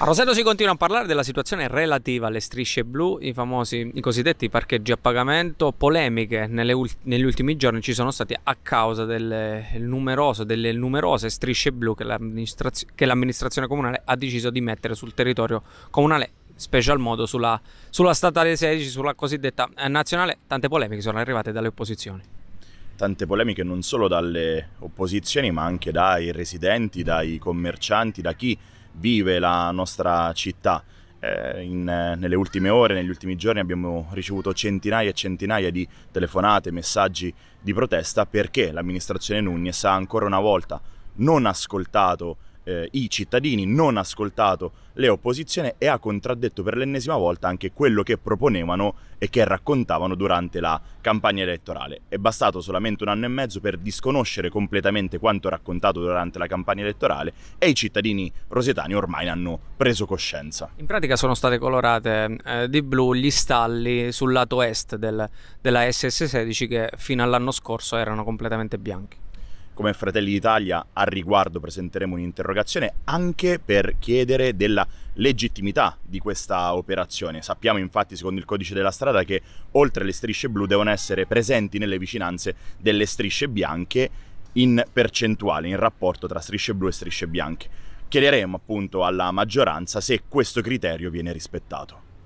A Roseto si continua a parlare della situazione relativa alle strisce blu, i famosi, i cosiddetti parcheggi a pagamento, polemiche ult- negli ultimi giorni ci sono stati a causa delle, delle numerose strisce blu che, l'amministraz- che, l'amministrazione comunale ha deciso di mettere sul territorio comunale, special modo sulla, sulla statale 16, sulla cosiddetta eh, nazionale. Tante polemiche sono arrivate dalle opposizioni tante polemiche non solo dalle opposizioni ma anche dai residenti, dai commercianti, da chi vive la nostra città. Eh, in, nelle ultime ore, negli ultimi giorni abbiamo ricevuto centinaia e centinaia di telefonate, messaggi di protesta perché l'amministrazione Nunez ha ancora una volta non ascoltato eh, i cittadini, non ha ascoltato le opposizioni e ha contraddetto per l'ennesima volta anche quello che proponevano e che raccontavano durante la campagna elettorale. È bastato solamente un anno e mezzo per disconoscere completamente quanto raccontato durante la campagna elettorale e i cittadini rosetani ormai hanno preso coscienza. In pratica sono state colorate eh, di blu gli stalli sul lato est del, della SS16 che fino all'anno scorso erano completamente bianchi come Fratelli d'Italia a riguardo presenteremo un'interrogazione anche per chiedere della legittimità di questa operazione. Sappiamo infatti secondo il codice della strada che oltre alle strisce blu devono essere presenti nelle vicinanze delle strisce bianche in percentuale, in rapporto tra strisce blu e strisce bianche. Chiederemo appunto alla maggioranza se questo criterio viene rispettato.